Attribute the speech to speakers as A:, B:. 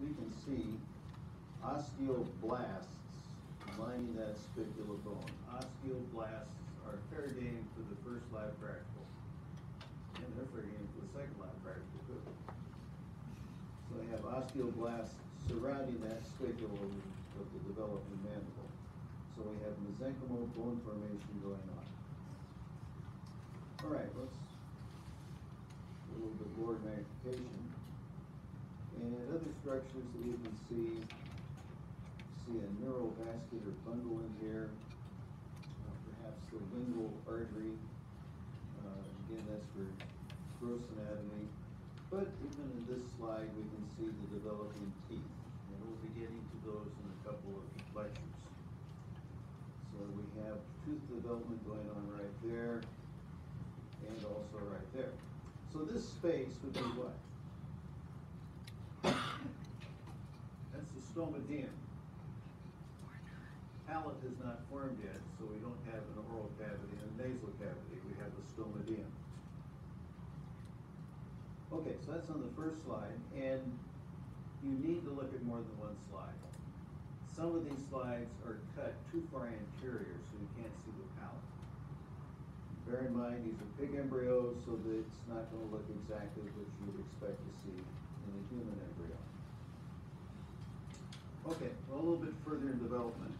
A: we can see osteoblasts lining that spicular bone. Osteoblasts are fair game for the first lab practical. And they're fair game for the second lab practical too. So I have osteoblasts surrounding that spicule of of the developing mandible. So we have mesenchymal bone formation going on. All right, let's, a little bit more magnification. Structures that you can see, see a neurovascular bundle in here, uh, perhaps the lingual artery. Uh, Again, that's for gross anatomy. But even in this slide, we can see the developing teeth. And we'll be getting to those in a couple of lectures. So we have tooth development going on right there and also right there. So this space would be what? The stomodeum. Palate has not formed yet, so we don't have an oral cavity and nasal cavity. We have the stomodeum. Okay, so that's on the first slide, and you need to look at more than one slide. Some of these slides are cut too far anterior, so you can't see the palate. Bear in mind, these are pig embryos, so that it's not gonna look exactly what you would expect to see in a human embryo. Okay, well, a little bit further in development.